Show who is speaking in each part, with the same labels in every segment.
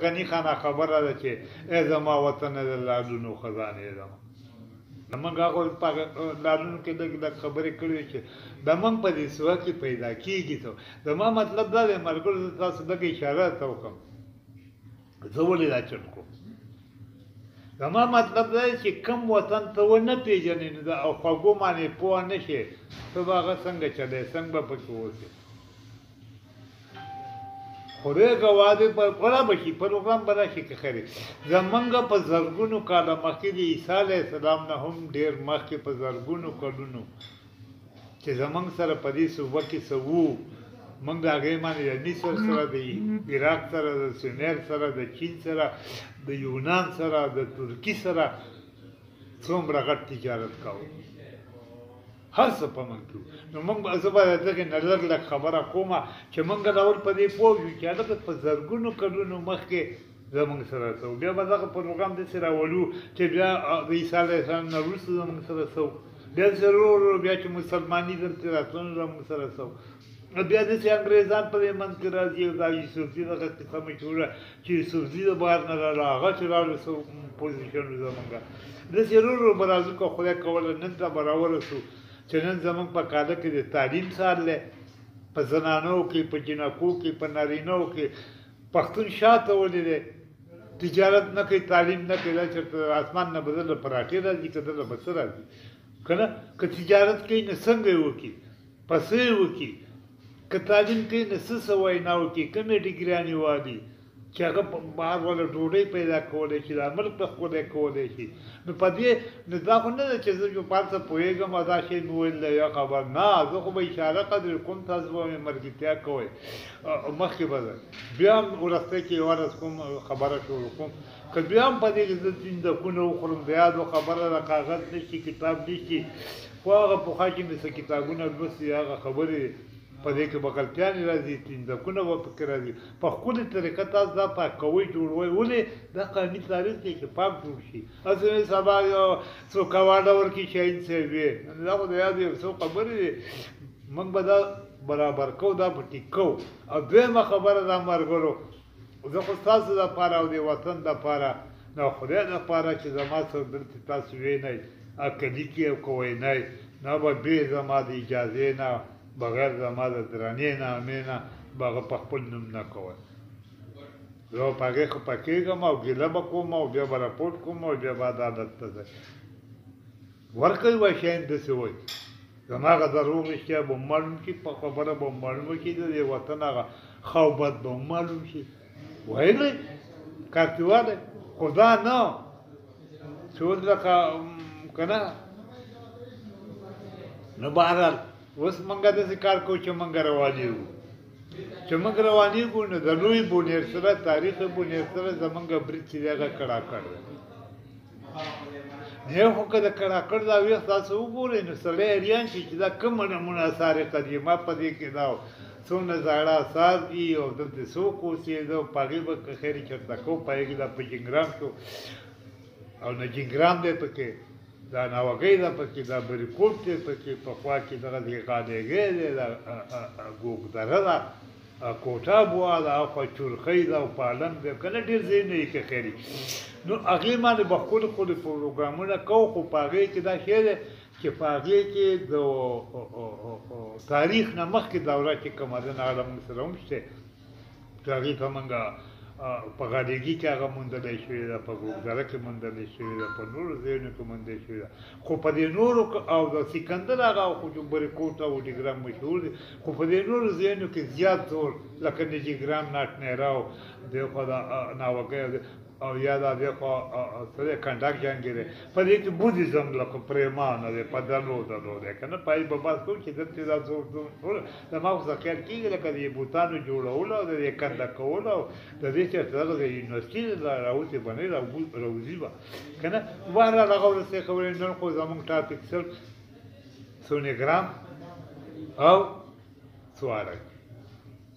Speaker 1: غنی خانه خبره ده چې ای زما وطن د لالونو خزانه ده د موږ هغه په لالونو کې لږ لږ خبرې کړې چې د موږ په دې سوا کې پیدا کېږي ته زما مطلب دا دی ملګرو زه تاسو لږه اشاره ته وکړم زه ولې دا چل کوم زما مطلب دا دی چې کم وطن ته ونه پېژنې نو دا او خوږو معنې پوه نه شې ته به هغه څنګه چلی څنګه به پکې اوسې خدای ګواه دی په خورا بشي پروګرام به راشي که خیر زمونږ په زرګونو کاله مخکې د عیسی علی السلام نه هم ډیر مخکې په زرګونو کلونو چې زمونږ سره په دې صوبه کې څه وو موږ د هغې باندې د مصر سره د عراق سره د سمیر سره د چین سره د یونان سره د ترکی سره څومره غټ تجارت کاوه هر څه په موږ کې نو موږ زه به دغه نه لږ لږ خبره کوم چې موږ د اول په دې پوه شو چې هغه په زرګونو کلونو مخکې زموږ سره څو بیا به دغه پروګرام داسې راولو چې بیا د عیسی علیه السلام نه وروسته زموږ سره څو بیا ضرور بیا چې مسلماني دلته راتلون زموږ سره څو او بیا داسې انګریزان په دې منځ کې راځي او دا یوسفزي دغه قصه مشهوره چې یوسفزي د بار نه راغله هغه چې راغله څو پوزیشن و زمونږ داسې ورو ورو به راځو که خدای کوله نن ته به راورسو چې نن زمونږ په کاله کې د تعلیم سال دی په زنانو کې په جنکو کې په نارینو کې پښتون شاته ولې دی تجارت نه کوي تعلیم نه کوي دا چېرته اسمان نه بدله پراټې راځي که دله به څه راځي که نه که تجارت کوي نو څنګه یې وکړي په څه يې وکړي که تعليم کوي نو څه څه وينا وکړي کوم يې ډګريانې والي چې هغه بهر ولا ډوډۍ پيدا کولای شي دا ملک په خپله کولای شي نو په دې نو دا خو نه ده چې زه جو په هرڅه پوهېږم او دا شی مې ویل دی یا خبر نه زه خو به اشاره قدر کوم تاسو به مې ملګرتیا کوئ مخکې به زه بیا هم وروسته کې یوه ورځ کوم خبره شروع کوم که بیا هم په دې کې زه تیندکونه وخورم د یادو خبره ده کاغذ نشي کتاب نشي په هغه پخوا چې مې څه کتابونه لوستي هغه خبرې په دې کې بکلپیانې راځي تیندکونه به پکې راځي په ښکلې طریقه تاسو دا پاک کوئ جوړوئ ولې دا قومي تاریخ دی چې پاک جوړ شي هسې نه سبا یو څوک اواډه ورکړي شهید صاحب وي دا خو د یادو یو څو خبرې دي موږ به دا برابر کوو دا به ټیک کوو او دویمه خبره دا مرګرو خو زه خو ستاسو لپاره او د وطن لپاره د خدای لپاره چې زما سره دلته تاسو وینئ عقدي کې او که وینئ نه به بې زما د اجازې نه بغیر زما د درنې نامې نه به هغه په خپل نوم نه کوئ زه په هغې خفه کېږم او ګیله به کوم او بیا به رپورټ کوم او بیا به عدالت ته ځئ ورکوي وایي شیان داسې وایي زما غا دروغ رښتیا به معلوم کی په خبره به معلوم کی د وطن هغه خو بد به معلوم شي ویلې کاپیواله خدا نه څو لکه کنه نو بهرحال اوس مونږه داسې کار کوو چې مونږه روان یو چې موږ روانېږو نو د لوی بونیر سره تاریخي بونیر سره زمونږ برید چې دی هغه کړاکړ دی نه خو که د کړاکړ دا ویخ تاسو وګورئ نو سړی حیران شي چې دا کومه نمونه سارقه دي ما په دې کې دا څونه زاړه اثار دي او دلته څوک اوسېده او په هغې به که خیر چېرته کو په هغې کې دا په جنګرام کې او نه جنګرام دی پکې دا ناوګۍ ده پکې دا بریکوټ دی پکې پخوا کې دغه دی غانیګی دی دا ګوګدره ده کوټه بوا ده او په چورخۍ ده او پالنګ ده کنه ډېر ځایونه یې کښی دي نو هغې باندې به ښکلي ښکلي پروګرامونه کوو خو په هغې کې دا شی دی چې په هغې کې د تاریخ نه مخکې دوره چې کومه ده نه هغه موږ سره هم شته چې هغې ته موږ په غالیګي کې هغه موندلی شوې ده په ګوګدره کې موندلی شوې ده په نورو ځایونو کې موندلی شوې ده خو په دې نورو او د سکندر آغا او خوجمبري کوټ او ډیګرام مشهور دي، خو په دې نورو ځایونو کې زیات زور لکه نجیګرام، ناټنیرا او دېخوا د ناوګۍ او یا دا دېخوا څه دی کنډک جهانګیري په دې کې بودیزم لکه پریمانه دی په دنو دنو دی که نه په هغې به بحث کوو چې دلته دا زور زور ټول زما خو څه خیال کېږي لکه د بوتانو جوړولو او د دې کنډک کولو او د دې چېرته دغه ځای یونیورسټي ده راوتې به نه وي راوځي به کنه بهر هغه ورسې کولې نن خو زمونږ ټاپک صرف سونیګرام او سوارک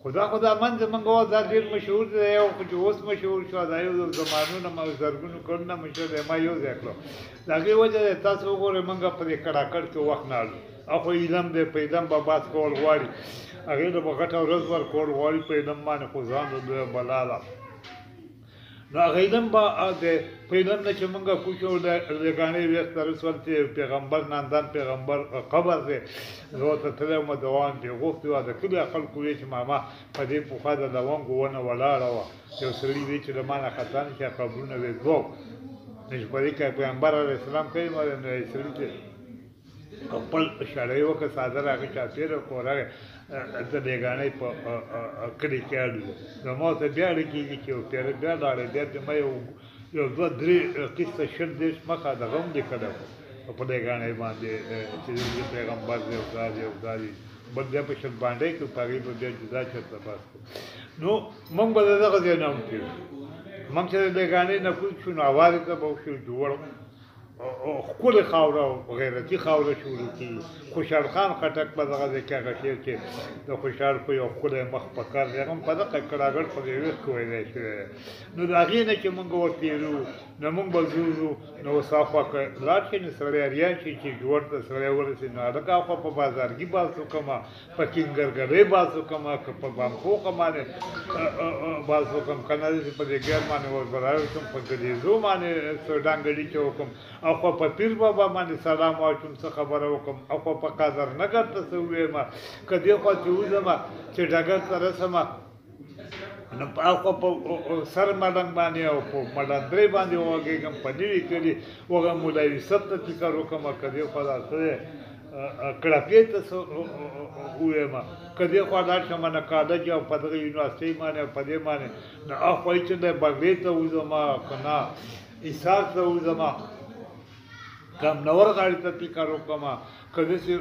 Speaker 1: خدا خدا من زمونږ او دا ډیر مشهور دی او خو چې اوس مشهور شو دا یو زمانو نه مو زرګونو کلونه مشهور دی ما یو ځای کړو د هغې وجه دی تاسو وګورئ مونږ په دې کړاکړ کې وخت نه اړو او خو علم دی په علم به بحث کول غواړي هغې ته به غټه ورځ ورکول غواړي په علم باندې خو ځان د بلا ده نو غیدم با د پیدم نه چې مونږه کوشو د لګانې ویست تر سول چې پیغمبر ناندان پیغمبر قبر دی زو ته تل مو دوام دی غوښتي و د کلی خلکو وی چې ماما په دې په خوا د لونګ ونه ولاړه و یو سړي وی چې د مانه خطان چې قبرونه وی دوه نشپری کې پیغمبر علی السلام کوي مو نه سړي خپل اشاره یې وکړه، څادر هغه چاپېره کړ او راغی، د بېګانۍ په کلي کې اړ یو. نو ما ورته بیا اړ کېږي چې یو پېره بیا لاړی، بیا دې ما یو یو دوه درې قسطه شل دېرش مخه دغه هم لیکلی وو په بېګانۍ باندې چې د دې پیغمبر دی او دا دی او دا دی، بل بیا په شل بانډۍ کې په هغې به بیا جدا چرته بحث کوو. نو موږ به د دغه ځای نه هم تېر شو. موږ چې د بېګانۍ نه کوز شو، نو هوارې ته به وشو، جوړ ښکلې خاوره او غیرتي خاوره شروع کړي خوشحال خان خټک په دغه ځای کې هغه شعر چې د خوشحال خو یو ښکلی مخ په کر دی هغه هم په دغه کړاګړ په غیرت کې ویلی شوی دی نو د هغې نه چې مونږ وپېرو نو مونږ به ځو نو اوس هاخوا که لاړ شي نو سړی اریا شي چې جوړ ته سړی ورسي نو هلکه هاخوا په بازارګي بازو کومه په کینګرګرې باز وکم که په بامپوخه باندې باز وکم که نه چې په دې ګیر باندې وربراوي شم په ګلیزو باندې ډانګړي چې وکم او خو په پیر بابا باندې سلام واچوم څه خبره وکم او خو په قادر نګر ته څه ووایم که دې خوا چې وځم چې ډګر ته رسم نو په اخو په سر مډن باندې او په مډن درې باندې وګېږم په نوي کړي وغه مولا یوسف ته فکر وکم کدی خو دا سره کړپې ته سو وېم کدی خو دا شم نه کالج او په دغه یونیورسيټي باندې په دې باندې نو اخو چې د بغلې ته وځما کنا ایثار ته وځما کم نور غاړي ته فکر وکم که زه چې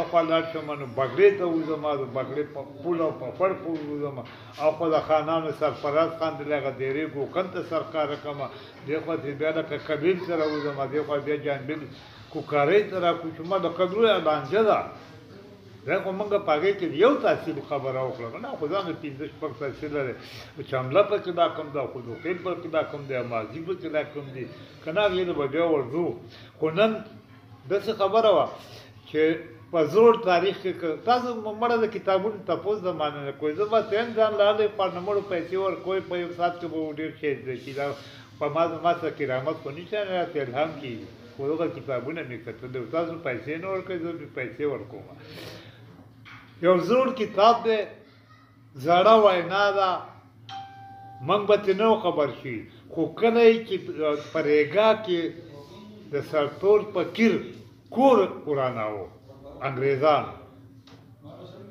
Speaker 1: اخوا لاړ شم نو بګړې ته وځم او د بګړې په پول او په پړ پورې وځم او خو د خانانو سرفراز خان د لغه دیرې ګوکن ته سرکاره کوم دی خو چې بیا لکه کبیل سره وځم دی خو بیا جانبیل کوکارې ته را کوم ما د قدرو لانجه ده دا خو موږ په هغه کې یو تحصیل خبره وکړه نه خو ځان پنځه شپږ تحصیل لري چې حمله په کې دا کوم دا خو د خیل په کې دا کوم دی ماضی په کې دا کوم دی کنه غیر به بیا ورځو خو نن داسې خبره وه چې په زوړ تاریخ کې که تاسو مړه د کتابونو تپوس د معنی نه کوئ زه به تیم ځان له هغې په نمړو پیسې ورکوئ په یو ساعت کې به ډېر شی زده کړي دا په ما زما څه کرامت خو نشته نه راته الهام کېږي خو دغه کتابونه مې کتل او تاسو پیسې نه ورکوئ زه مې پیسې ورکوم یو زوړ کتاب دی زړه وینا ده موږ به ترې نه خبر شي خو کله یې چې په ریګا کې د سرتور فقیر کور وراناوه انګریزان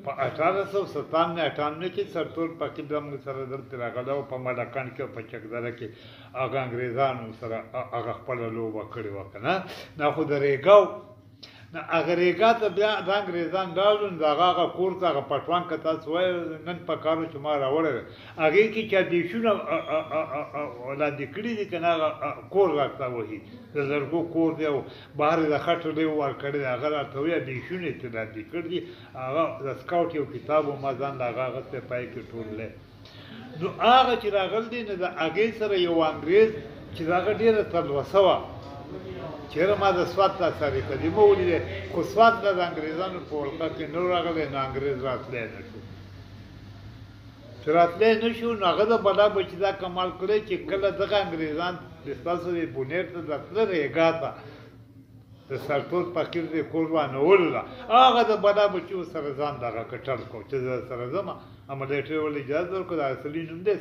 Speaker 1: په اټاره سو ستان نه اټان نه کې سرتور فقیر د موږ سره دلته راغلی او په ملکان کې په چکدره کې هغه انګریزانو سره هغه خپله لوبه کړې وه که نه دا خو د ریګاو نو هغه رېګا ته بيا دا انګرېزان راغلل، نو د هغه هغه کور ته هغه پټوان که تاسو وايئ نن په کارو چې ما راوړی دی، هغې کې چا دېشونه لاندې کړي دي، که نه هغه کور راته وهي، د لرګو کور دی او بهر يې د خټو لېو وار کړی دی، هغه راته وايي دېشونه يې ترې لاندې کړي دي، هغه د سکاوټ يو کتاب و، ما ځان له هغه اخيستی، پای کې ټول له. نو هغه چې راغل دی نو د هغې سره یو انګرېز چې د هغه ډېره تلوسه وه چېرې ما د سوات دا سړی قدیمه ولیده خو سوات لا د انګرېزانو په ولقه کې نه راغلی نو انګرېز راتلی نه شو چې راتلی نه شو نو هغه د بلا بچي دا کمال کړی چې کله دغه انګرېزان د ستاسو د بونیر ته د تله ریګا ته د سرتور فقیر د کور وانه ولله هغه د بلا بچي سره ځان دغه کټل کو چې زه سره ځمه امریکې ولې اجازه ورکړه د اصلي نوم دی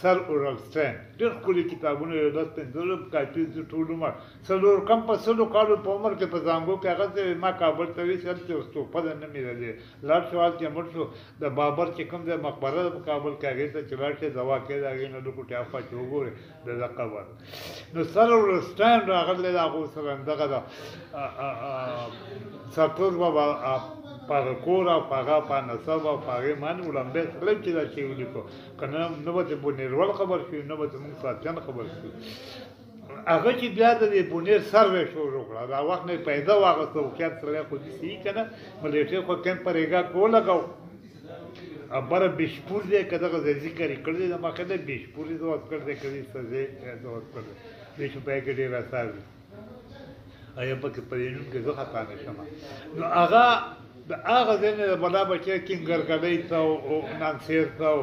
Speaker 1: سر اورل سټین ډېر ښکلي کتابونه یې لس پنځه زره کاپي دي ټول عمر څلور کم په سلو کالو په عمر کې په زانګو کې هغه ځای ما کابل ته ویسي هلته یو ستوپه ده نه مې یادېږي لاړ شو هلته یې مړ شو د بابر چې کوم ځای مقبره ده په کابل کې هغې ته چې لاړ شئ د واقع د هغې نه لږ ټې هاخوا چې وګورئ د د قبر نو سره ورستان راغلی د هغو سره دغه د سرتور بابا په هغه کور او په هغه په نسب او په هغې باندې وړاندې سره چې دا شی ولیکو که نه نه به ترې بونیرول خبر شو نه به ترې موږ ساتیان خبر شو هغه چې بیا د دې بونیر سروې شروع کړه دا وخت نه پیدا واغسته هوښیار سړی خو داسې وي که نه ملېټې خو کمپ پرېږه کې ولګاو ابر بشپور دې کده غزې ذکر کړل دې ما کده بشپور دې دوت کړ دې کړي سزه دوت کړ دې شو پای کې ډیر اثر دي ایا پکې پرینوم کې زه خطا نشم نو هغه د هغه ځای نه د بلا بچی کینګرګډۍ ته او نانسیر ته او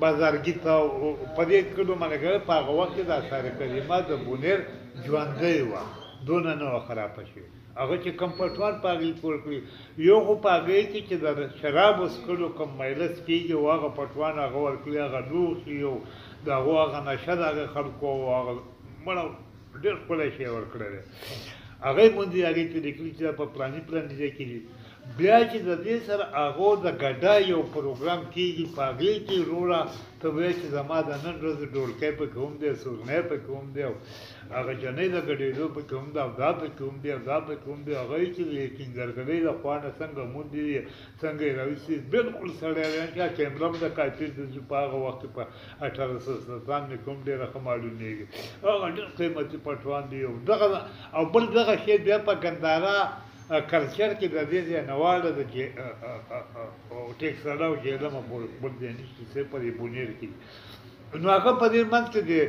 Speaker 1: بازارګي ته او په دې کډو باندې ګره په هغه وخت کې د اثار کریمه د بونیر ژوندی وه دونه نه وه خرابه شوې هغه چې کوم پټوال په هغې کې ورکړي يو خو په هغې کې چې د شرابو څکلو کوم ميله څکېږي او هغه پټوان هغه ورکړي هغه لوښي او د هغو هغه نشه د هغه خلکو او هغه مړه ډېر ښکلی شی ورکړی دی هغه یې موندلي هغې کې لیکلي چې دا په پلاني پلاني ځای کې دي بیا چې د دې سره هغو د ګډا یو پروګرام کېږي په هغې کې وروره ته وایې چې زما د نن ورځې ډولکی پکې هم دی سورنی پکې هم دی هغه جنۍ د ګډېدو په کې هم ده او دا په کې هم دې او دا په کې هم دې هغه یې چې د یکینګرګلۍ له خوا نه څنګه موندې دې څنګه یې راویستې دې بلکل سړی دی چا چې امره هم د کافر د زوی په هغه وخت کې په اټاره سره سلطان مې کوم ډېره ښه معلومېږي هغه ډېر قیمتي پټوان دی او دغه او بل دغه شی بیا په ګندارا کلچر کې د دې ځای نواړه د جې ټیکسلا او جیلمه پورې بل ځای نشته چې په دې بونیر کې نو هغه په دې منځ کې دی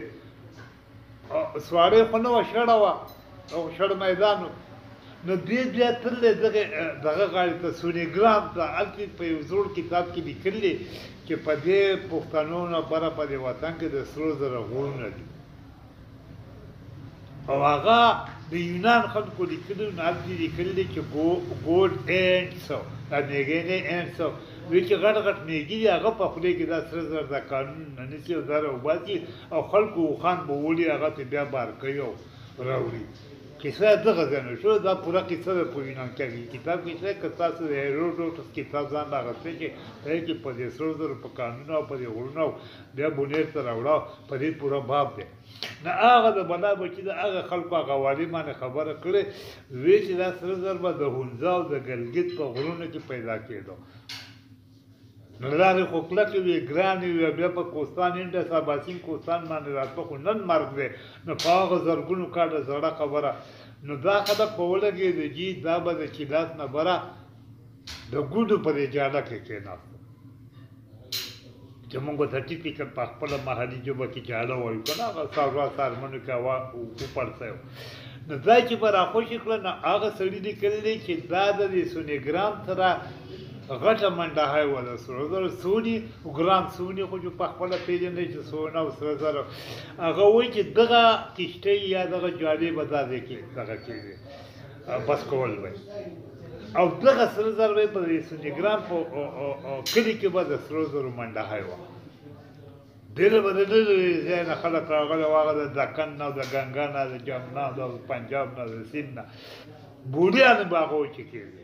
Speaker 1: سواړی خو نه وه شړه وه او شړ میدان و نو دوی بیا تللی دغه دغه غاړې ته سونیګرام ته هلته په یو زوړ کتاب کې لیکلي دي چې په دې پښتنو نه بره په دې وطن کې د سرو زره غرونه دي او هغه د یونان خلکو لیکلي نو هلته یې لیکلي دي چې ګولډ اینډ سو دا میږی نه اینډ سو دوی چې غټ غټ میږي دي هغه په خولې کې دا سره زر دا کانونه نیسي او زر وباسي او خلکو اوښان بوولي هغه ترې بیا بار کوي او راوړي قصه دغه ځای نه شوه دا پوره قصه ده په یونان کهکي کتاب کې شته که تاسو د هیروډوټس کتاب ځان ته اخیستی شئ په هغې کې په دې سرو زرو په کانونو او په دې غرونو او بیا بونیر ته راوړه په دې پوره باب دی نه هغه د بلا بچي د هغه خلکو هغه والي باندې خبره کړې وې چې دا سره زر به د هونزه او د ګلګت په غرونو کې پیدا کېدو لارې خو کلکې وې، ګرانې وې او بیا په کوستان انډس اباسین کوستان باندې راتله خو نن مرګ دی، نو په هغه زرګونو کاله زړه خبره نو دا خلک په ولګېد جي دا به د چیلاس نه بره د ګوډو په دې جاله کې کېناستل. چې موږ ورته ټیټ کړ په خپله محلي ژبه کې چې هله وایو که نه هغه ساړه څارمنو کې هوا وپړسه نو دا چې به راخوشې کړه نو هغه سړي لیکلی دی چې دا د دې سونیګرام سره غټه منډه هاي ولا سره زر سونی ګرام سونی خو جو په خپل پیژنې چې سونه او سره زر هغه وایي چې دغه کشته یا دغه جالب ځای کې دغه کې بس کول وي او دغه سره زر به په سجګرام په کلی کې به د سرو زرو منډه هاي و ډېر به د لري ځای نه خلک راغلي واغه د دکن نه د ګنګا نه د جمنا نه د پنجاب نه د سین نه بوډیان به هغه چې کېږي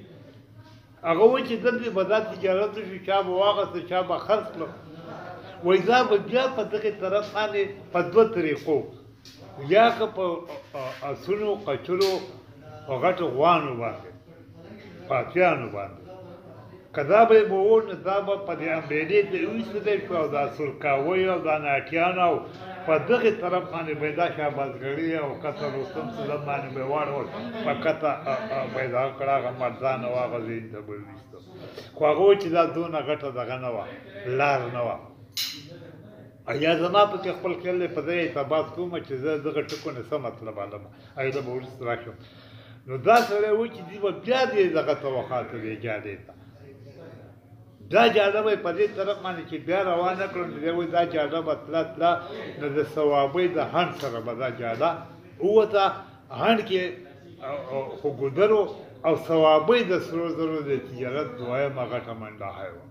Speaker 1: هغه وایي چې دلته به دا تجارت وشي، چا به واخیسته، چا به خرڅ کړه، وایي دا به بیا په دغه طرف باندې په دوه طریقو یا که په اسونو، قچلو او غټو غوانو باندې، پاتیانو باندې که دا به یې بوو نو دا به په دې امبېلې ته یې ویستلی شو او دا سورکاویو او دا ناټیانو او په دغه طرف باندې پیدا شو بازګړي او کته رستم سلام باندې به واړول په کته پیدا کړه هغه مردان او هغه زین ته به ویستو خو هغه چې دا دونه غټه دغه نه وه لار نه وه یا زما په کې خپل خیال په دې اعتبار کوم چې زه دغه ټکو نه څه مطلب علم اې دا به ورسره راشم نو دا سره و چې دی بیا دې دغه توخات دی جادې ته دا جاده به په دې طرف باندې چې بیا روانه کړو نو دی وایي دا جاده به تله تله نو د صوابۍ د هنډ سره به دا جاده ووته هنډ کې خو ګودرو او صوابۍ د سرو زرو د تجارت دویمه غټه منډه وه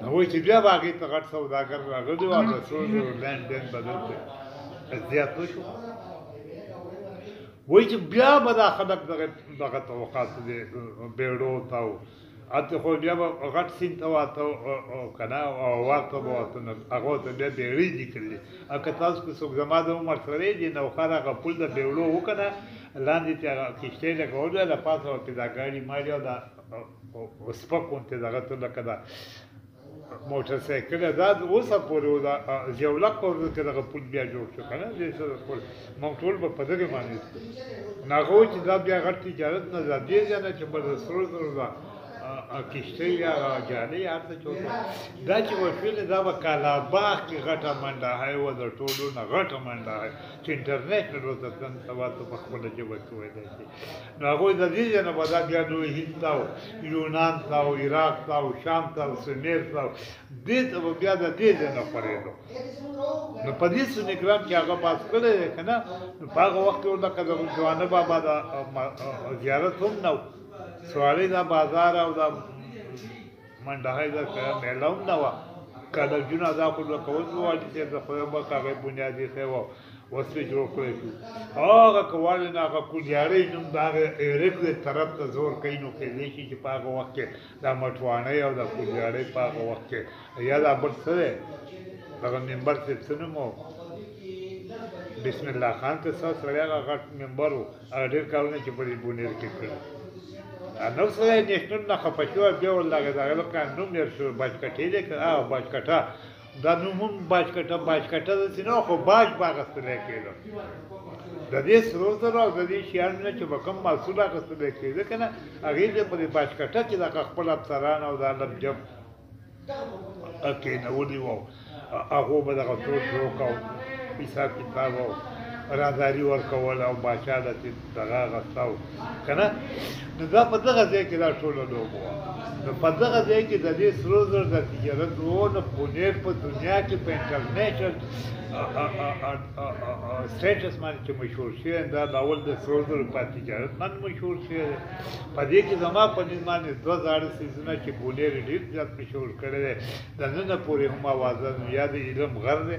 Speaker 1: نو وایي چې بیا به هغې ته غټ سوداګر راغلي وو او د سرو زرو لین دین به دلته زیات وشو وایي چې بیا به دا خلک دغه دغه طبقاتو دې بیړو ته هلته خو بیا به غټ سیند ته واته او که نه او وار ته به واته نو هغو ته بیا بېړۍ ذکر دي او که تاسو که څوک زما د عمر سره یې د نوښار هغه پل د بېړو و که نه لاندې ترې هغه کښتۍ لګولې ده له پاسه به پرې دا ګاډي ماډي او دا سپک غوندې دغه ته لکه دا موټر سایکل دا اوس پورې دا جوړه کور کې دغه پول بیا جوړ شو کنه دې سره پول مونږ ټول په پدغه باندې نه غو چې دا بیا غټ تجارت نه زیاتې ځنه چې بل سره سره دا کشته یا جالې هرته چوت دا چې وشول دا به کالا باغ کې غټه منډه هاي و د ټولو نه غټه منډه هاي چې انټرنیشنل وته تن سوا ته په خپل جواب کوي نو هغوی د دې ځای نه به دا بیا دوی هند ته او یونان ته او عراق ته او شام ته او سمیر ته او دې ته به بیا د دې ځای نه خورېدو نو په دې سنې کرام کې هغه بحث کړی دی که نه نو په هغه وخت کې لکه د جوانه بابا د زیارت هم نه و سوارې دا بازار او دا منډهۍ دا میله هم نه وه کله جونه دا خو لکه اوس وایي چې د خدای بخښه هغه بنیادي ښی و وسې جوړ کړی شو هغه کوالې نه هغه کولیارۍ نوم د هغه ایرک دی طرف ته زور کوي نو کېدای شي چې په هغه وخت کې دا مټوانۍ او دا کولیارۍ په هغه وخت کې یا دا بل څه دی هغه ممبر صاحب څه نوم و بسم الله خان ته څه سړی هغه غټ ممبر و هغه ډېر کارونه چې په دې بونیر کې کړي نو سره نشنون نه خفه شو بیا ولګه دا غلو کان نوم یې شو بچکټې دې کړه او بچکټه دا نوم هم باج کټه باج کټه د سینه خو باج باغ استل کېده د دې سرو زرو او د دې شیانو نه چې به کوم محصول اخیستل کېده که نه هغې ته په دې باج کټه کې دغه خپل افسران او دا لبجب کېنولي وو هغو به دغه سور شروع کوو حساب کتاب او رازداري ورکول او باچا له دغه هغه څاو که نه نو دا په دغه ځای کې دا ټوله لوبه وه نو په دغه ځای کې د دې سرو زرو د تجارت وو نو پونیر په دنیا کې په انټرنیشنل سټیټس باندې چې مشهور شوی دا د اول د سرو زرو په تجارت باندې مشهور شوی دی په دې کې زما په نظر باندې دوه زاړه سیزونه چې پونیر ډېر زیات مشهور کړی دی د ننه پورې هم اوازه یا د علم غر دی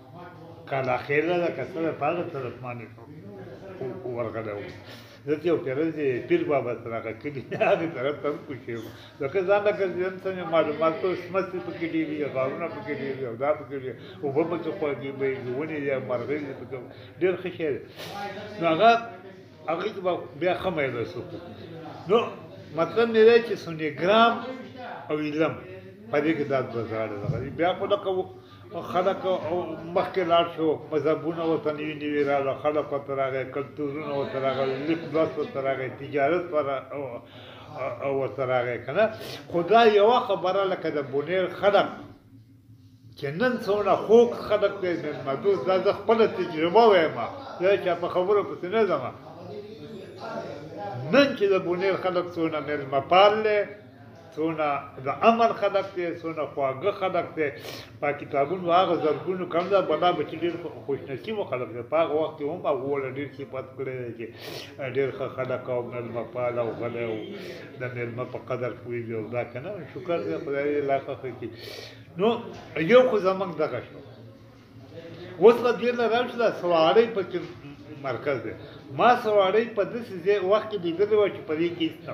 Speaker 1: کال اخیر ده که څه ده په هغه طرف باندې ورغلی وم زه چې یو پېره چې پیر بابا سره هغه کلي هغې طرف ته هم کوشي وم ځکه ځان له ګرځېدم څه مې معلومات ټول شمسې پکې ډېر دي غارونه پکې ډېر دي او دا پکې ډېر اوبه پکې خوږې بهېږي ونې دي مرغۍ دي پکې ډېر ښه شی دی نو هغه هغه کې به بیا ښه میله شو نو مطلب مې دی چې سونیګرام او علم په دې کې دا دوه زاړه دغه بیا خو لکه خلک مخکې لاړ شو مذهبونه ورته نوي نوي راغله خلک ورته راغی کلتورونه ورته راغله لیک لوست ورته راغی تجارت ورته راغی که نه خو دا یوه خبره لکه د بونیر خلک چې نن څومره خوږ خلک دی مېلمه دوست دا زه خپله تجربه وایم زه چا په خبرو پسې نه ځم نن چې د بونیر خلک څومره مېلمه پال دی څونه د امن خلک دی څونه خواږه خلک دی په کتابونو هغه زرګونو کم ده بلا بچی ډېر خوشنصیب خلک دی په هغه وخت کې هم هغه وله ډېر صفت کړی دی چې ډېر ښه خلک او مېلمه پال او غلی او د مېلمه په قدر پوهېږي او دا که نه شکر دی خدای دې لا ښه کړي نو یو خو زمونږ دغه شو اوس به دوی نه راشي دا سوارۍ په مرکز دی ما سوارۍ په داسې وخت کې لیدلې وه چې په دې کې هېڅ نه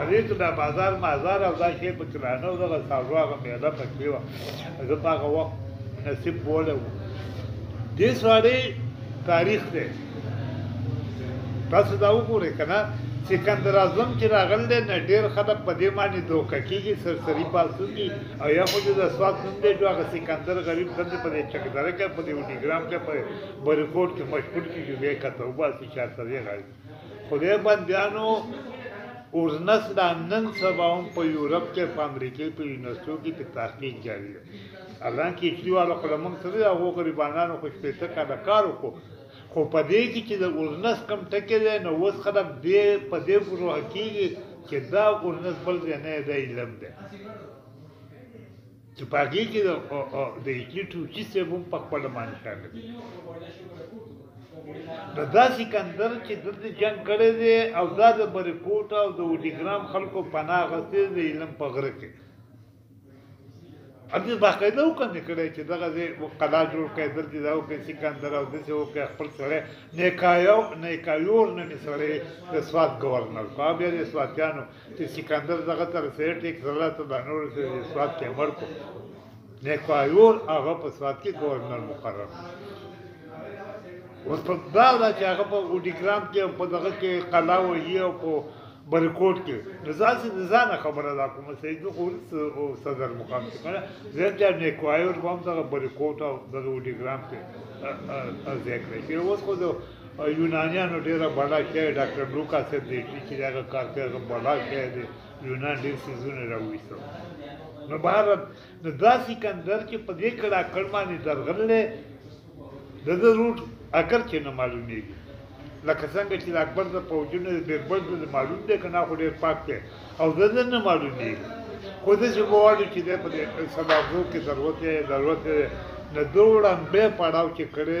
Speaker 1: هغې ته دا بازار مازار او دا شی پکې رانه و دغه ساړو هغه میله پکې وه زه په هغه وخت نصیب بولی وم دې سوارې تاریخ دی تاسو دا وګورئ که نه سکندر اعظم چې راغل دی نه ډېر خلک په دې باندې دوکه کېږي سرسري پاسون دي او یا خو دې د سواد نوم دی جو هغه سکندر غریب سم دی په دې چکدره کې په دې ونیګرام کې په بریکوټ کې مشهور کېږي بیا یې کته وباسي چارسرې غاړي خدای بندیانو اورنس دا نن سبا هم په یورپ کې په امریکې په یونیورسټو کې په تحقیق جاری دی الان کې چې والا قلمون سره هغه غریبانو خو شپېته کاله کار وکړو خو په دې کې چې د اورنس کم ټکی دی نو اوس خلک دې په دې پوره کېږي چې دا اورنس بل دی نه دی علم دی چې په هغې کې د اټلي ټوچي صاحب هم په خپله باندې شامل دی د دا سکندر چې دلته جنګ کړی دی او دا د بریکوټ او د اوډیګرام خلکو پناه غوښتې د علم په غره کې هم دې باقاعده وکړنې کړی چې دغه دې قلا جوړ کړی دلته دا وکړي سکندر او داسې وکړي خپل سړی نیکایو نیکایور نومې سړی د سوات ګورنر کړ بیا د سواتیانو چې سکندر دغه ته رسېد ټیک زړه ته دا نور چې سواد کې مړ کو نیکوایور هغه په سواد کې گورنر مقرر اوس په دا دا چې هغه په وډیګرام کې په دغه کې قلا و یو په برکوټ کې نزان سي نزان خبره دا کوم سي نو خو او صدر مقام کې کنه زه چې نیکوایور کوم دغه برکوټ او دغه وډیګرام کې ذکر شي اوس خو یونانیانو ډیره بډا شوی ډاکټر لوکا صاحب دی چې هغه کار کوي هغه بډا شوی دی یونان ډیر سیزونه راوېستل نو بهر نو دا سکندر چې په دې کړه کړ باندې درغلې د دې روټ اکر چې نه معلومیږي لکه څنګه چې د اکبر د پوجونه د بیربل د معلوم دی کنه خو ډیر پاک دی او د دې نه معلومیږي خو د چې وواړو چې د په دې سبا کې ضرورت دی ضرورت دی د دوړم به پړاو چې کړي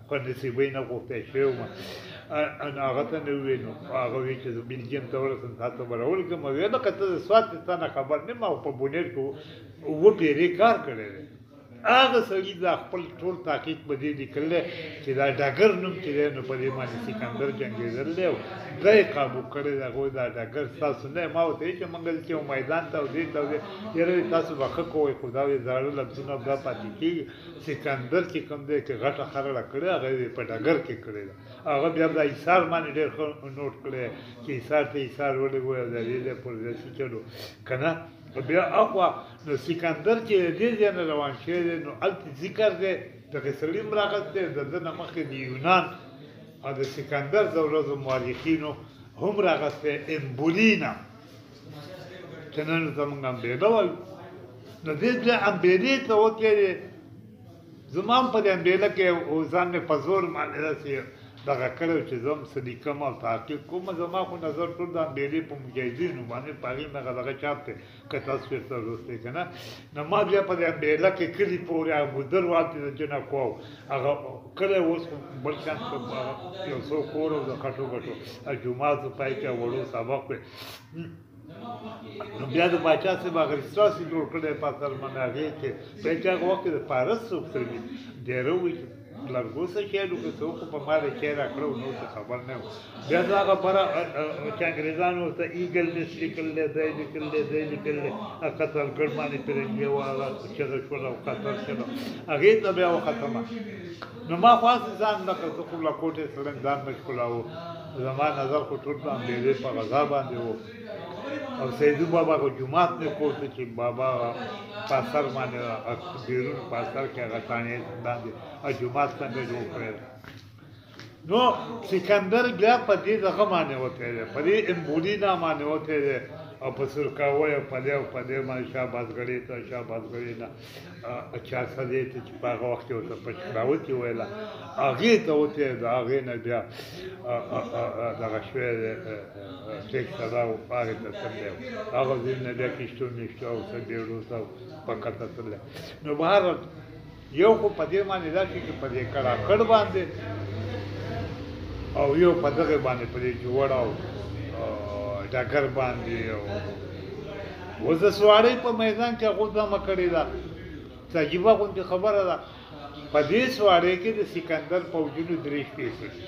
Speaker 1: په نصیبۍ نه غوښتی شوی وم ان هغه ته نه وې نو هغه وی چې زه بلجیم ته ورسم تا ته برول کوم وې به کته د سواد ته نه خبر نه ما په بونیر کې و پیری کار کړی دی هغه سړي دا خپل ټول تحقیق په دې لیکل چې دا ډګر نوم چې دی نو په دې باندې سکندر جنګېدل دی او دا یې قابو کړی د هغوی دا ډګر ستاسو نه ما ورته ویل چې موږ دلته یو میدان ته او دې ته یاره تاسو به ښه کوئ خو دا وې زاړه لفظونه دا پاتې کېږي سکندر چې کوم دی کې غټه خرړه کړې هغه یې په ډګر کې کړې ده هغه بیا د ایثار باندې ډېر ښه نوټ کړی چې ایثار ته ایثار ولې وایي د دې ځای پر ځای څه چلو که نه بیا اخوا نو سکندر چې د دې ځای نه روان شوی دی نو هلته ذکر دی دغه سړي هم راغلی د ده نه مخکې د یونان او د سکندر د ورځو مورخینو هم راغلی امبولینا چې نن زمونږ امبېده وایو نو دې دې امبېدې ته وکړې زما هم په دې امبېده کې ځان مې په زور باندې داسې دغه کړی چې زه هم څه لیکم او تحقیق کوم زما خو نظر ټول د امبېدې په مجاهدینو باندې په هغې مې هغه دغه چاپ دی که تاسو چېرته لوستی که نه نو ما بیا په دې امبېده کې کلي پورې هغه ګودر والتې د جنه کو هغه کلی اوس بل شان یو څو کور او د خټو بټو جومات په پای کې وړو سبق نو بیا د باچا صاحب هغه رسټاس یې جوړ کړی په اصل باندې هغې کې په چې هغه وخت د پارس څوک تر وي ډېره وي چې لرګو څه شی لو که څه وکړو په ما د چای را کړو نو څه خبر نه وو بیا دا هغه بره چې انګرېزانو ورته ایګل نس لیکل دی دی لیکل دی دی لیکل دی قتل ګړ باندې پرنګې وه هغه چغه شول او قتل شول هغې ته بیا وختمه نو ما خو هسې ځان نه کړ زه خو له کوټې سړی ځان نه ښکلاوه زما نظر خو ټول په انګرېزۍ په غذا باندې و او سیدو بابا خو جومات مې پورته چې بابا په اثر باندې بیرون په اثر کې هغه تاڼې باندې او جومات ته مې جوړ کړی نو سکندر بیا په دې دغه باندې وتی دی په دې امبولي نه باندې وتی دی او په سرکاوی او په دې او په دې باندې شاباس ګړې ته شاباس ګړې نه چا څه دی ته چې په هغه وخت کې ورته پټ کړاوت یې ویله هغې ته وتې د هغې نه بیا دغه شوی دی ټیک ته دا و هغې ته تللی هغه ځای نه بیا کشتو میشتو او څه بیړو ته په کته تللی نو بهر یو خو په دې باندې دا شي چې په دې کړه کړ باندې او یو په دغه باندې په دې جوړه او ډګر باندې او و د سوارۍ په میدان کې هغو دمه کړې ده څه عجیبه غوندې خبره ده په دې سوارۍ کې د سکندر پوجونو درې شپې سشي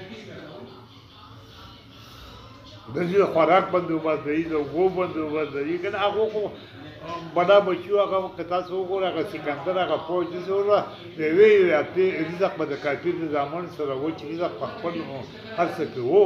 Speaker 1: د دې خوراک بندوبست دی د وو بندوبست دی کنه هغه خو بڑا بچو هغه کتا سو ګور هغه سکندر هغه فوج دې زور دی وی ته رزق به د کافر د زامن سره و چې رزق په خپل هر څه کې وو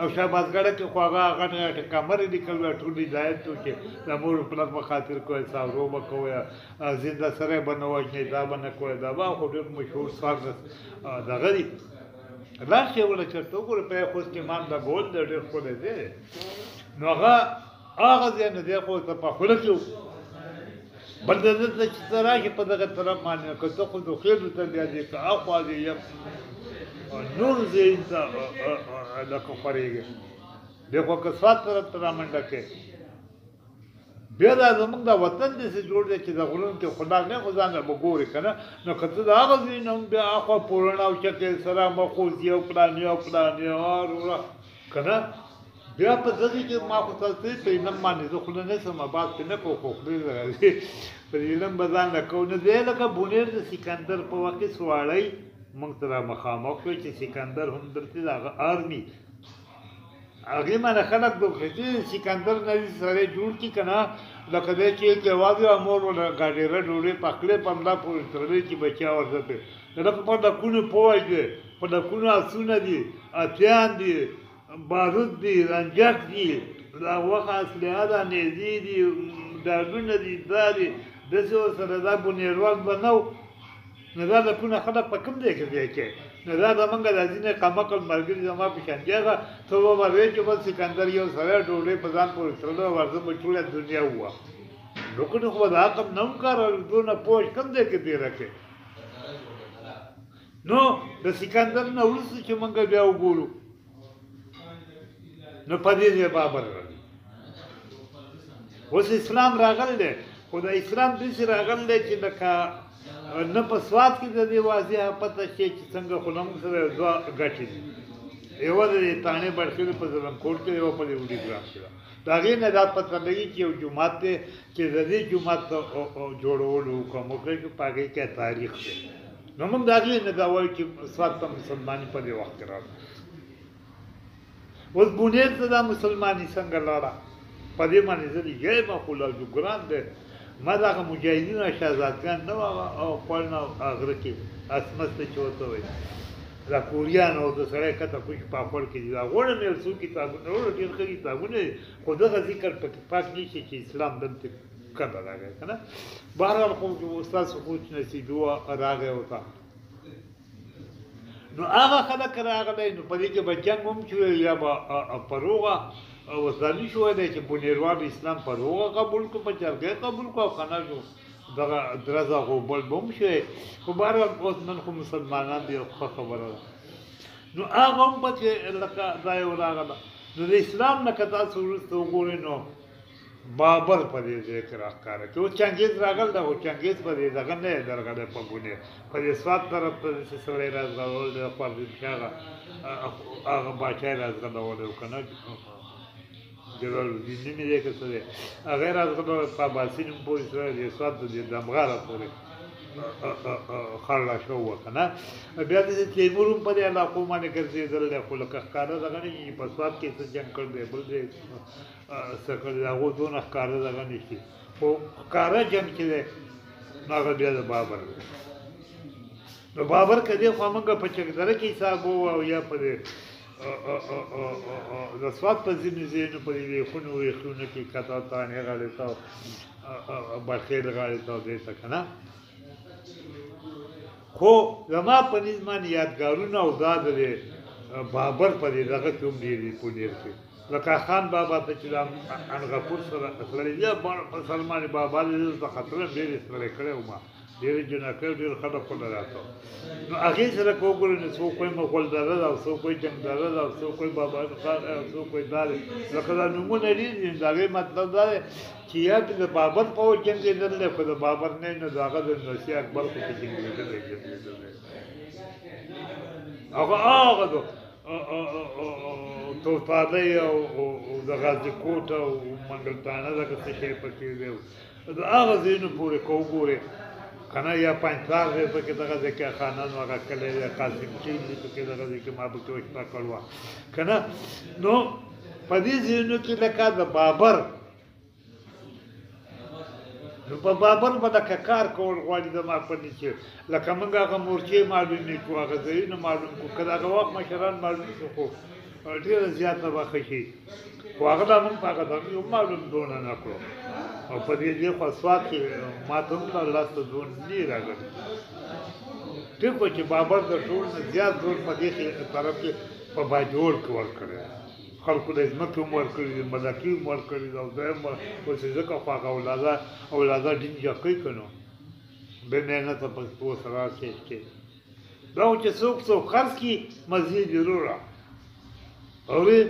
Speaker 1: او شهباز ګړه کې خو هغه غټ غټ کمرې دي کلو ټول هدایت تو کې د مور پلار په خاطر کوی ساورو به کوی زنده سره به نه وژنې دا به نه کوی دا به خو ډېر مشهور سر دغه دي لاس یې وله چېرته وګوره په یې خوست کې مان د ګول دی ډېر ښکلی دی نو هغه هغه ځای نه دی خو ته په خوله کې بل د دلته چې ته راکې په دغه طرف باندې که ته خو د خېلو ته بیا دې که اخوا دې یم نور ځای ته لکه خورېږې بیا خو که سوات طرف ته رامنډه کې بیا دا زمونږ د وطن داسې جوړ دی چې د غرونو کې خدا نه خو ځان له به ګورې که نه نو که ته د هغه ځای نه هم بیا اخوا پورڼه او چکې سره مخوځي او پلانې او پلانې وروره که نه بیا په دغه کې ما خو تاسو ته په علم باندې زه خوله نه سم باز په نه کو خو خورې راځي په علم به ځان نه کو نه دی لکه بونیر د سکندر په وخت کې سواړی موږ ته را مخامخ شو چې سکندر هم درته دغه آرمي هغې معنی خلک د چې سکندر نه سره جوړ کړي که نه لکه دی چې یې واضح مور له ګاډېره ډوډۍ پخلی په همدا پورې تړلی چې بچیا ورته پرې لکه په ډکونو پوه دی په ډکونو اسونه دي اتیان دي بارود دي رنجک دي دا وخه اسلحه ده نیزې دي ډالونه دي دا دي داسې ورسره دا بونیروال به نه و نو دا د کونه خلک په کوم ځای کې ځای کې نو دا زمونږ دا ځینې کمکل ملګري زما په شان دی هغه ته به وایې چې بس سکندر یو سړی ډوډۍ په ځان پورې تړلی او ورځه به ټوله دنیا ووه نو کونه خو به د عقل نه هم کار دونه پوه کم ځای کې تېره کې نو د سکندر نه وروسته چې مونږ بیا وګورو نو په دې ځای بابر راغلی اوس اسلام راغلی دی خو د اسلام داسې راغلی دی چې لکه نه په سواد کې د دې واضح پته شي چې څنګه خو له موږ سره دوه ګټې دي یوه د تانې بړکې په زلمکوټ کې یوه په دې وډي ګرام کې ده د هغې نه دا پته لګي چې یو جومات دی چې د دې جومات جوړولو حکم وکړي چې په هغې کې تاریخ دی نو موږ دا غلی نه دا وایو چې اسلام ته مسلماني په دې وخت کې راغله اوس بونیر ته دا مسلماني څنګه لاړه په دې باندې زه یې ما خو لا جو ګران دی ما دغه مجاهدین شهزادګان نه وغه او خپل نه غره کې اسمس ته چوته وي دا کوریان او د سړی کته کوش په خپل کې دا غوړه مې څو کتابونه ډېر ښه کتابونه خو دغه ذکر په پاک نشي چې اسلام دلته کته راغی کنه بهر حال کوم چې استاد سکوچ نصیب و راغی وتا نو هغه خلک راغلی نو په دې کې به جنګ هم شو یا به پروغه او ځاني شو دی چې بنیروان اسلام پروغه قبول کو په جرګه قبول کو او کنه جو دغه درزه غو بل بم شي خو بهر حال اوس نن خو مسلمانان دی خو خبره ده نو هغه هم پکې لکه ځای ولاغله نو د اسلام نه که تاسو وروسته وګورئ نو بابر په دې ځای کې راښکاره کړي اوس چنګېز راغل ده خو چنګېز په دې دغه نه درغلی په بونې په دې سوات طرف ته داسې سړی راځغلول دی خوارزمشي هغه هغه باچا یې راځغلولی و که نه جلال الدین نوم یې دی که څه دی هغه یې راځغلولی په عباسي نوم پورې سره د سوات د دې دمغاره پورې خړه شو وکنه بیا د تیمور هم په دې علاقو باندې ګرځېدل خو لکه ښکاره دغه نه چې په سوات کې څه جنګ کړ دی بل دی څه کړي دا غو دونه ښکاره دغه نشي خو ښکاره جنگ چې دی نو هغه بیا د بابر دی نو بابر که دی خو موږ په چکدره کې حساب وو او یا په د سواد په ځینې ځینو په دې ویښونو ویښونو کې کته تانې غاړې ته بخیر غاړې ته دې ته که نه خو زما په نيز باندې يادګارونه او دا د بابر په دې دغه کې هم ډېر دي پونېر کې لکه خان بابا ته چې دا انغپور سره تللی یا سلمان بابا دې دلته خطره ډېر ستړی کړی و ما ډېر جنکۍ ډېر ښه ډکونه راته نو هغې سره که وګورو نو څوک وایي مغول دره ده او څوک وایي جنګ دره ده او څوک وایي بابا ښار او څوک وایي دا دی لکه دا نومونه ډېر دي د هغې مطلب دا دی چې یا د بابر په وجه جنګېدل دی خو د بابر نه نو د هغه د نوسي اکبر خو په جنګېدل دی جنګېدل دی هغه هغه د توتالی او د غازي کوټ او منګل تانه دغه څه شی پکې دی د هغه ځینو پورې که وګورې که نه یا پنجتار دی پکې دغه ځای کې خانان هغه کلی دی قاسم شین دی پکې دغه ځای کې ما پکې وشپه کړوه که نه نو په دې ځینو کې لکه د بابر نو په بابل به دغه کار کول غواړي زما په دې چې لکه موږ هغه مورچې معلومې کړو هغه ځایونه معلوم کړو که د هغه وخت مشران معلوم شو خو ډېره زیاته به ښه شي خو هغه لا موږ په هغه دغه یو معلوم دونه نه کړو او په دې دې خوا سوات کې ما ته هم لا لاس ته دون نه راغلی ټیک و چې بابر د ټول نه زیات دون په دې طرف کې په باجوړ کې ورکړی خلکو له ځمکې هم ورکړي دي، ملکي هم ورکړي دي او دویم به اوس یې ځکه خوښه او لالا او لالا ډینجه کوي که نو بې محنته په سپو سرا سیټ کې دا خو چې څوک څوک خرڅ کړي مزې دي وروره اورې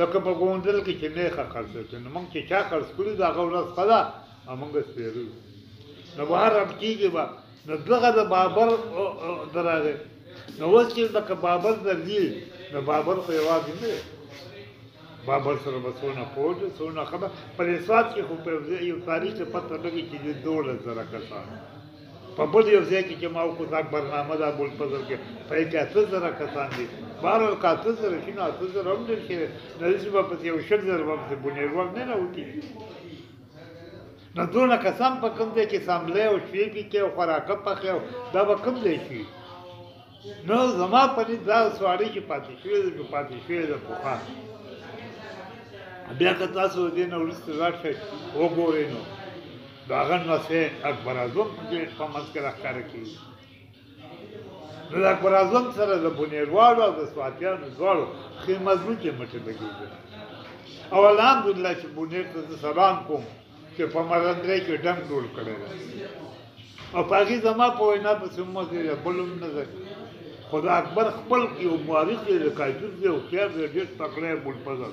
Speaker 1: لکه په ګوندل کې چې میخه خرڅ کړي نو موږ چې چا خرڅ کړي د هغه ورځ ښه ده او موږ سپېرو نو بهر هم کېږي به نو دغه د بابر دراغه نو اوس چې دغه بابر درځي نو بابر خو یوازې نه دی بابر سره به څونه فوج و څونه خبر په دې سوات کې خو په یو تاریخ کې پته لګي چې د دولس زره کسان په بل یو ځای کې چې ما وکړه برنامه د ابو الفضل کې په کې اته زره کسان دي بهرحال که اته زره شي نو اته زره هم ډېر شي نه داسې به پسې یو شل زره به پسې بنیروال نه راوتي نو دونه کسان په کوم ځای کې سملې او شوې پی کې او خوراکه پخې او دا به کوم ځای شي نو زما په دې دا سوالې چې پاتې شوې ده چې پاتې شوې ده پخوا بیا که تاسو دې نه وروسته لاړ شئ وګورئ نو د هغه نسې اکبر اعظم په منځ کې راښکاره کېږي نو د اکبر اعظم سره د بنیروالو او د سواتیانو دواړو ښې مضبوطې مټې لګېږي او الحمدلله چې بنیر ته زه سلام کوم چې په مرندرۍ کې ډم جوړ کړی دی او په هغې زما په وینا پسې هم مزه بل هم نه دی خو د اکبر خپل یو مورخ دی د کاجور دی هوښیار دی ډېر تکړه بولفضل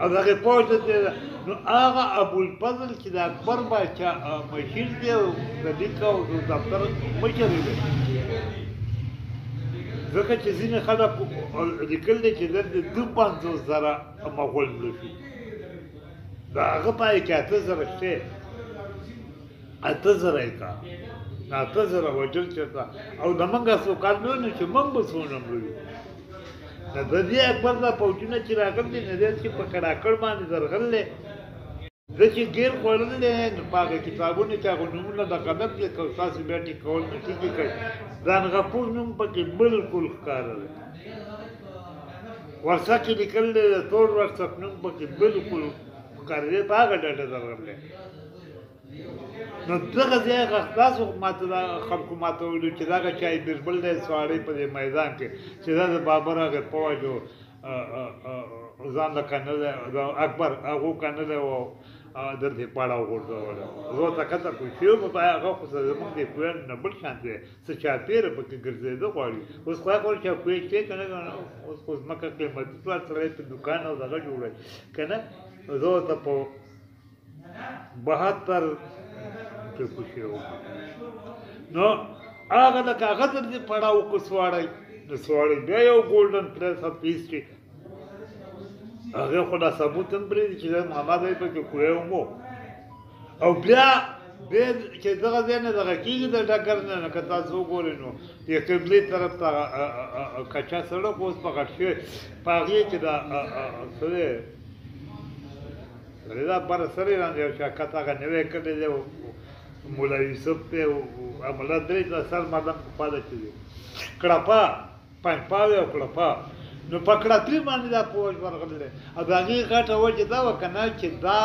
Speaker 1: او دغه پوج ته نو هغه ابو الفضل چې د اکبر باچا مشیر دی او د لیکا او د دفتر مشر دی ځکه چې ځینې خلک لیکل دي چې د دو پنځوس زره مغول مړه شو د هغه په کې اته زره شته اته زره یې کا اته زره وژل چېرته او د منګه څو کال نه چې منګه څونه مړه نظري اکبر دا پوځونه چې راغل دي نه چې په کړاکړ باندې درغل دی زه چې ګیر خوړل دی نو په هغه کتابونو کې هغه نومونه د غلط لیکل تاسو بیا ټیکول نه ټیکې کړئ ځان غفور نوم پکې بلکل ښکاره دی ورسه کې لیکل دی د تور ورسک نوم پکې بلکل ښکاره دی په هغه ډډه درغل دی نو دغه ځای هغه خلاص ماته دا خلکو ماته ویلو چې دغه چای بیربل دی سواړی په دې میدان کې چې دا د بابر هغه پوج او ځان له کنه ده اکبر هغه کنه ده او د دې پاړه وګورځول زه تا کته کوم چې په پای هغه خو زموږ د کوین نه بل شان دی چې چا پیر په کې ګرځي د غواړي اوس خو هغه چې کوی چې کنه اوس خو مکه قیمتي څو سره په دکان او دغه جوړه کنه زه ته په بهتر ته خوشي وکړي نو هغه د کاغذ د پړاو کو سواړی نو سواړی بیا یو ګولډن پریس اپ پیس شي هغه خو دا ثبوت هم پرې چې دا ماما دی په کې کوی مو او بیا به چې دغه ځای نه دغه کېږي د ډګر نه نه که تاسو وګورئ نو د قبلې طرف ته کچا سړک اوس په غټ شوی په هغې کې د څه دی دا بر سره ایران دی چې کته غ نوې کړې دی مولا یوسف ته او مولا درې ته سر مردم په پاده کې دی کړپا پنځ پاوې او کړپا نو په کړپی باندې دا پوج ورغلې او دا غي غټه وجه دا وکنه چې دا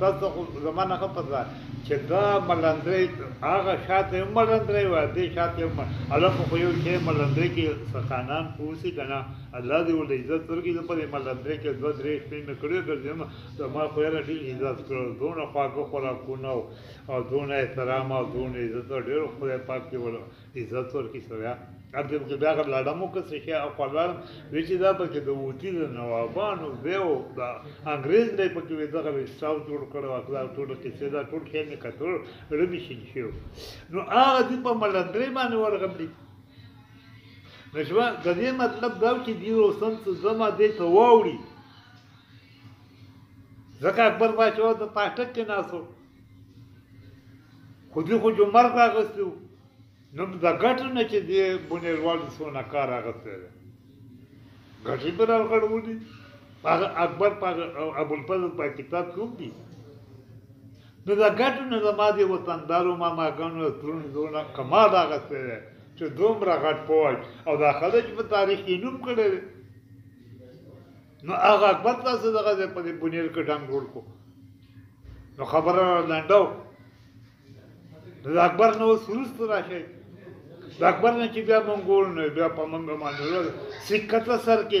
Speaker 1: تاسو خو زمانه خو پتا چې دا ملندرې هغه شاته ملندرې و دې شاته ملندرې خو یو چې ملندرې کې سخانان پوسی کنه الله دې ول عزت درکې زه په دې ملنده کې دوه درې شپې مې کړې ګرځم ته ما خو یې ډېر عزت کړ دونه خواږه خوراکونه او دونه احترام او دونه عزت ډېر خدای پاک دې ول عزت ورکړي سړیا اب دې کې بیا غل لاړم او کسې شي او خپلوان وی چې دا پکې د وتی د نوابانو دی او د انګريز دی پکې وی دغه وی ساو جوړ کړو اخلا ټول کې څه دا ټول کې نه کتل ربي شي نو هغه دې په ملندري باندې ورغلی نو شوه د دې مطلب دا چې دې روسن څه دوه مادې ته واوړي ځکه اکبر باچا د پاټک کې ناسو خو دې خو جو مرګ راغستی و نو د ګټو نه چې دې بنیروال څونه کار اغستی دی ګټې به راغړولي هغه اکبر په ابوالفضل په کتاب کې هم دي نو دا ګټ نو زما دې وطندارو ماماګانو ترون زونه کمال اغستی دی چې دومره غټ پوج او دا خلک چې په تاریخ کې نوم کړی دی نو هغه اکبر تاسو دغه ځای په دې بنیر کې ډنګ ډول کو نو خبره لنډو د اکبر نو سروست راشي د اکبر نه چې بیا مونږ ګول نه بیا په مونږ باندې سکه سر کې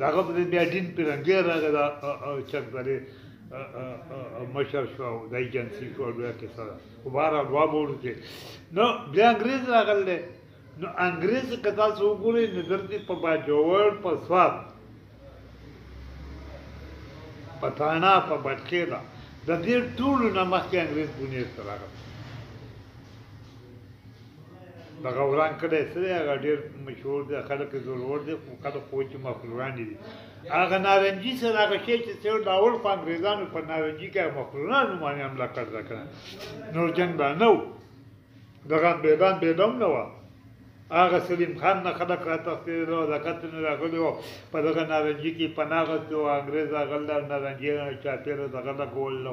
Speaker 1: دغه په بیا دین پیرنګی راغی دا چک دلې مشر شو او د ایجنسی شو بیا کې سره خو بهر دوا به ورته نو بیا انګریز راغل دی نو انګریز که تاسو وګورئ نو دلته په باجوړ په سوات په تانا په بټکېلا د دې ټولو نه مخکې انګریز بنیر ته راغل دغه وران کړی څه دی هغه ډېر مشهور دی خلک یې زورور دی خو خلک خو چې مخلوران دي هغه نارنجي سره هغه شی چې څېړ د اول خو انګرېزانو په نارنجي کې مخلوران نومانې حمله کړې کړه نور جنګ به نه و دغه انګرېزان بې دم نه وه هغه سلیم خان نه خلک را تښتېدل او د قتل نه راغلي وو په دغه نارنجي کې پناه غوښتې وه انګرېز راغله نارنجي چاپېره دغه لګول نه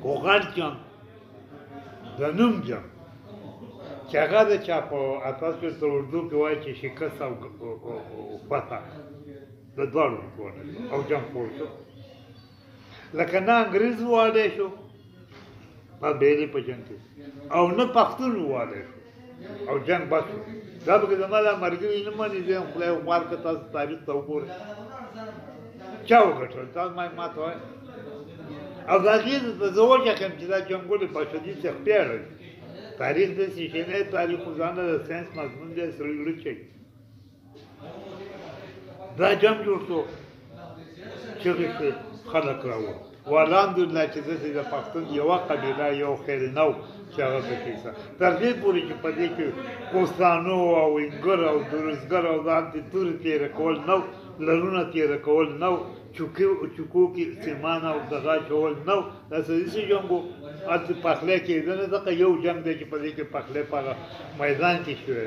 Speaker 1: خو غټ جنګ د نوم جنګ چې هغه د چا په اساس کې تر اردو کې وایي چې شکست او فتح د دواړو ونه او جنګ خور شو لکه نه انګریز والی شو په بیلې په جنګ کې او نه پښتون والی شو او جنگ بس دا به زما دا مرګري نه مانی زه خدای وبار که تاسو تاریخ ته وګورئ چا وګټل تاسو ما ما ته او دا دې د زوج کوم چې دا جنگونه په شدید څخه پیړ تاریخ دې شي نه تاریخ ځان د ساينس مضمون دې سره لري دا جام جوړ شو چې شوې خلک راوړو والحمدلله چې داسې د پښتون یوه قبیله یو خیر نه و چې هغه پکې سه تر دې پورې چې په دې کې پښتانو او انګر او درزګر او ځان دې تورې تېره کول نه لرونه تېره کول نه چوکیو چوکو کې سیمان او دغه جوړ نو دا سړي جنگ وو اته پخله کې دنه دغه یو جنگ دی چې په دې کې پخله پاره میدان کې شوی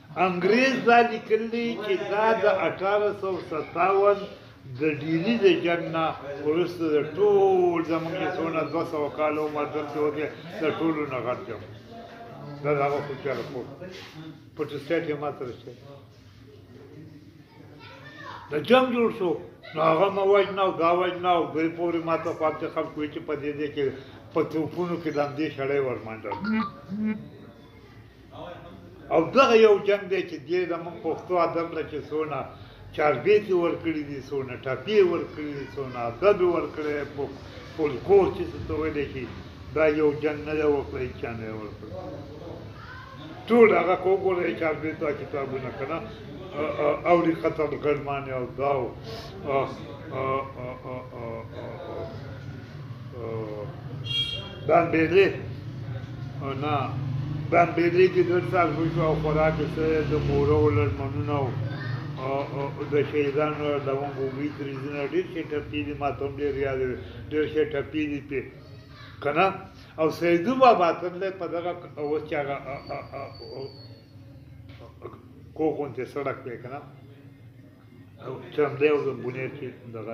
Speaker 1: انګریز دا لیکل دی چې دا د 1857 د ډیلی د جنګ نه وروسته د ټول زمونږ څونه 200 کال عمر دلته وکړي د ټولو نه غټ جنګ دا هغه خو چې راکو پروتستانت یې ماته رسېږي د جنگ جوړ شو نو هغه مو وژنه او دا وژنه او دوی پورې ماته خو هلته خلکو وایي چې په دې ځای کې په توپونو کې د همدې شړی ورمنډل او دغه یو جنګ دی چې دې د موږ پښتو ادب له چې څونه چاربیت یې ورکړي دي څونه ټپې یې ورکړي دي څونه ادب یې ورکړی دی په فولکور چې څه ته ویلی شي دا یو جنګ نه دی ورکړی هېچا نه دی ورکړی ټول هغه که وګورئ چاربیت دا کتابونه که نه اوړي قطب ګرمان او داو بمبېدې نه بمبېدې کې ډېر سال وشو او خوراک یې څه د بورو لړمنونه او د شهیدانو لونګ وبي تریزونه ډېر شی ټپي دي ما ته هم ډېر یاد دی ډېر شی ټپي دي پې که نه او سیدو بابا تللی په دغه اوس چې هغه کو کون ته سړک پې کنه او چم دی او بنیر چې دغه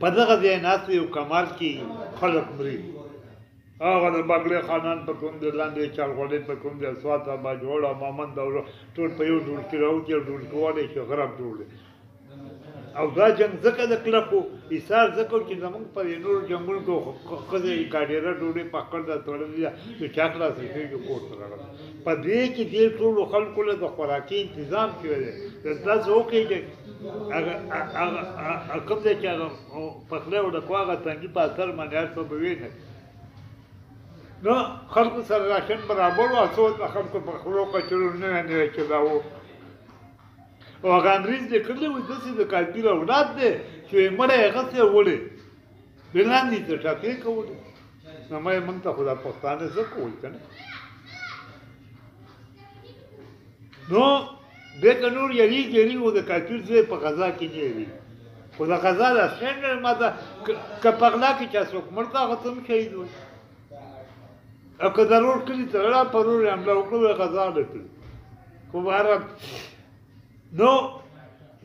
Speaker 1: په دغه ځای ناست یو کمال کې خلک مري هغه د بګړې خانان په کوم دی لاندې چالغوړې په کوم دی سوات ابا جوړ او مامن دولو ټول په یو ډول کې راوځي او ډول کولی چې غرب جوړ دی او دا جنگ ځکه د کلکو ایثار ځکه چې زمونږ په نور جنگونو کې ښځه یې کاډېره ډوډۍ په خپل ځای تړلې ده چې چا کله څه شوي چې کور ته راغله په دې کې دې ټولو خلکو له د خوراکي انتظام شوی دی دا څه وکړي چې هغه هغه کوم ځای چې هغه پخلی او د کوا هغه تنګي په اثر باندې هر څه به ویې نه نو خلکو سره راشن برابر و څو د خلکو په خولو کچرو نوی نوی چې دا و او هغه انګریز دې کړلی وي داسې د کافي اولاد دی چې وایي مړی یې غسې وړی بې لاندې ته ټاپې کولې نو ما یې موږ ته خو دا پښتانه څه کوي که نه نو بیا که نور یریږي یریږي خو د کافي ځای په غذا کې نه یریږي خو د غذا د سټنډرډ ماته که په غلا کې چا څوک مړ کړه هغه ته هم شهید وایي او که ضرور کلی ته لاړه پرور یې حمله وکړه غزا به کړي خو بهرحال نو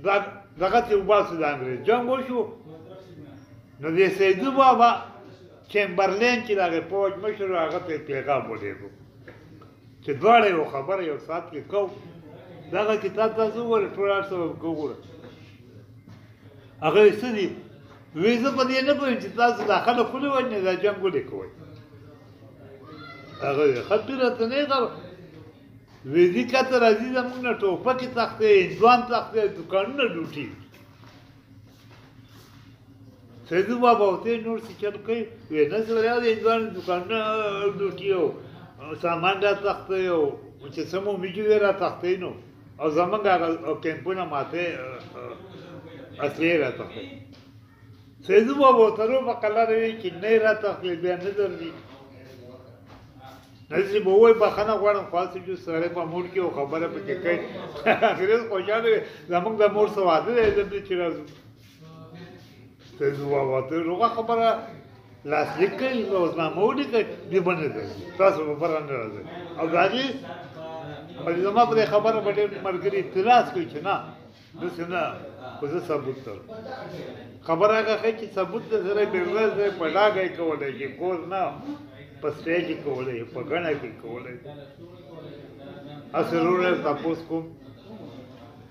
Speaker 1: دا دغه ته وباسي د انګرېز جنګ وشو نو د سیدو بابا چمبرلین چې دغه پوج مشر هغه ته پیغام ولېږو چې دواړه یو خبره یو ساعت کې کوو دغه کتاب تاسو وګورئ ټول هر څه وګورئ هغه څه دي وی زه په دې نه پوهېږم چې تاسو دا خلک ولې وژنئ دا جنګ ولې کوئ هغه وی ښه پیره ته نه خبر وی دي که ته راځي زموږ نه ټوپکې تښتې هندوان تښتې دوکانونه لوټي سیدو بابا ته نور څه چل کوي وی نه زه راځم د هندوانو دوکانونه لوټي او سامان را تښتوي او چې څه مو میږي وی را تښتوي نو او زمونږ هغه کیمپونه ماته اصلي راتخلي سیدو بابا ترو په قلار وی چې نه راتخلي بیا نه درځي نزی به وای بخنه غواړم خاصه جو سره په مور کې او خبره پکې کوي اخرت خوشاله زمونږ د مور سواده دی چې راځو ته زما واته روغه خبره لاس لیکل او زما مو لیکل دی باندې ده تاسو په بره نه راځي او دا دې په زما په خبره باندې مرګري اعتراض کوي چې نه د سنا په زه ثبوت تر خبره هغه چې ثبوت د سره بیرغه زه په لاګه کولای کې کور نه په سټیج کولای په غنه کې کولای اصل ورته تاسو کوم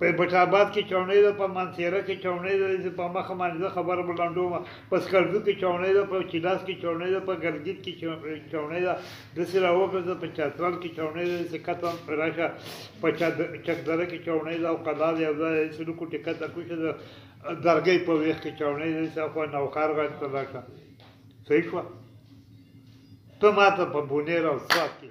Speaker 1: په پټاباد کې چاونۍ ده، په مانسهره کې چاونۍ ده، داسې په مخه باندې زه خبره به لنډوم، په سکردو کې چاونۍ ده، په چیلاس کې چاونۍ ده، په ګلګیت کې چاونۍ ده، داسې راوګرځه، په چترال کې چاونۍ ده، داسې کته راشه، په چکدره کې چاونۍ ده او قلا ده، یو ځای ده، داسې له کوټې کته کوشه د درګۍ په ویښ کې چاونۍ ده، داسې اخوا نوښار غاړې ته لاړ شه. صحیح شوه؟ ته ماته په بونیر او سوات کې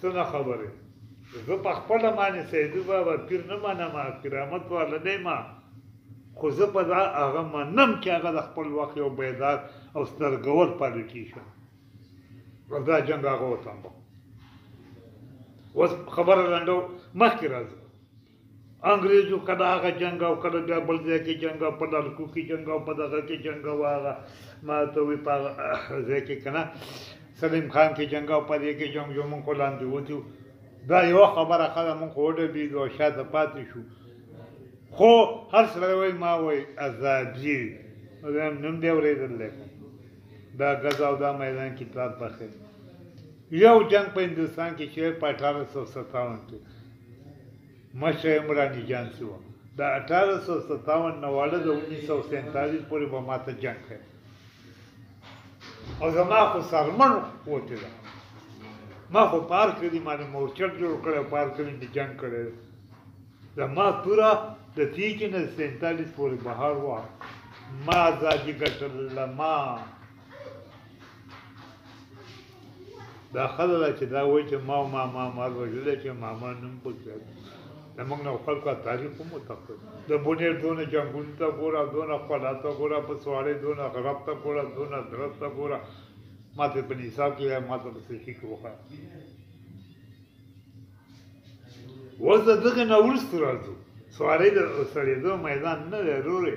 Speaker 1: څنګه خبرې زه په خپله باندې سیدو بابا پیر نه منم کرامت والا نه یم خو زه په دا هغه منم چې هغه د خپل وخت یو بیدار او سترګور پالیټیشن او دا جنګ هغه وتمبه اوس خبره لنډو مخکې راځم انګرېزو کله هغه جنګ او کله بیا بل ځای کې جنګ او په لالکو کې جنګ او په دغه کې جنګ او هغه ما ته وي په ځای کې که نه سلیم خان کې جنګ او په دې کې جنګ جو مونږ خو لاندې وتیو دا یوه خبره ښه ده مونږ خو وډبېږو او شاته پاتې شو خو هر سړی وایي ما وایي ازادي دویم نوم دی اورېدلی کوم دا ګز او دا میدان کې پلار پخې یو جنګ په هندوستان کې چې په اټاره سوه ستاون کې مشه عمرانی جان سی وه د اټاره سو ستاون نه واړه د انیس سو سینتالیس پوری به ماته جنګ کړی او زما خو سرمن وتی ده ما خو پار کلی مانی مورچل جوړ کړی پار کلی می جنګ کړی زما توره د تیچ نه سینتالیس پوری بهار وه ما ازادی ګټل ما دا خزه ده چې دا وایي چې ما او ما ما مال وژلی چې ما ما نوم پکې راځي د موږ نه خلکو تاریخ هم وتښتو د بونیر دونه جنګونو ته ګوره دونه خلا ته ګوره په سوارې دونه غرب ته ګوره دونه درس ته ګوره ما ته په نصاب کې ما ته په سشي کې وخا وزه دغه نه ورسته راځو سوارې د سړېدو میدان نه لروري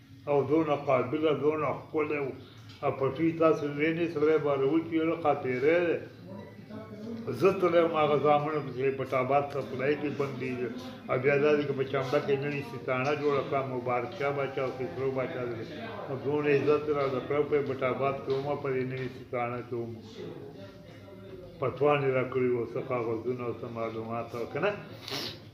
Speaker 1: او دونه قابل دونه ښکلی و او پټی تاسو وینی سړی باره وچی له قاپیری دی زه تللی وم هغه زامنو پسې چې پټ آباد سپلای کې بندېږي او بیا دا دی که په چمبه کې نوې ستانه جوړه کړه مبارک شاه باچا او خسرو باچا دی نو دونه عزت یې راله کړی په پټ آباد کې وم په دې نوې ستانه کې وم فتوا یې راکړې وه څه کاغذونه او څه معلومات او که نه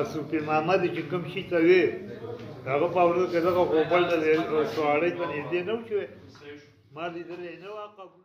Speaker 1: اسوپی ماما دې چې کوم شي ته وې هغه په ورځ کې دغه غوبل د سواړۍ ته نږدې نه و شوی ما لیدلی نه وه قبول